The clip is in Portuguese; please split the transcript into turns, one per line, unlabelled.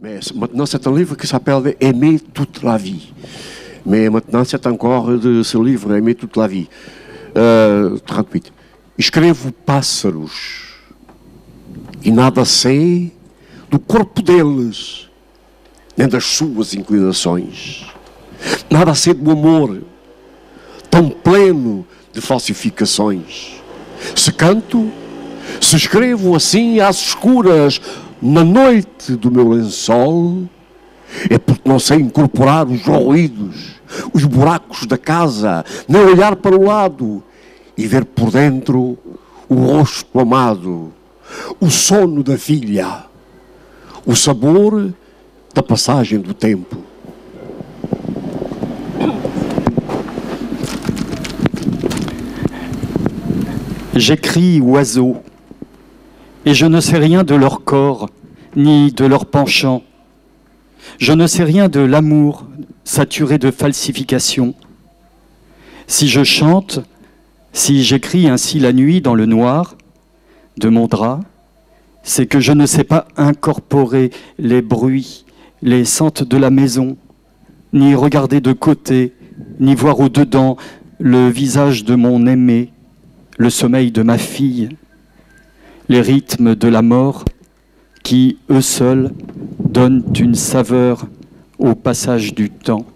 Mais maintenant, c'est un livre qui s'appelle Aimer toute la vie. Mais maintenant, c'est encore de ce livre Aimer toute la vie. Uh, 38. Escrevo pássaros e nada sei do corpo deles, nem das suas inclinações. Nada sei do amor, tão pleno de falsificações. Se canto, se escrevo assim às escuras, na noite do meu lençol, é porque não sei incorporar os ruídos, os buracos da casa, nem olhar para o lado e ver por dentro o rosto amado, o sono da filha, o sabor da passagem do tempo.
J'écris oiseaux, et je ne sais rien de leur corps, ni de leur penchant. Je ne sais rien de l'amour saturé de falsification. Si je chante, si j'écris ainsi la nuit dans le noir de mon drap, c'est que je ne sais pas incorporer les bruits, les sentes de la maison, ni regarder de côté, ni voir au-dedans le visage de mon aimé, le sommeil de ma fille, les rythmes de la mort qui, eux seuls, donnent une saveur au passage du temps.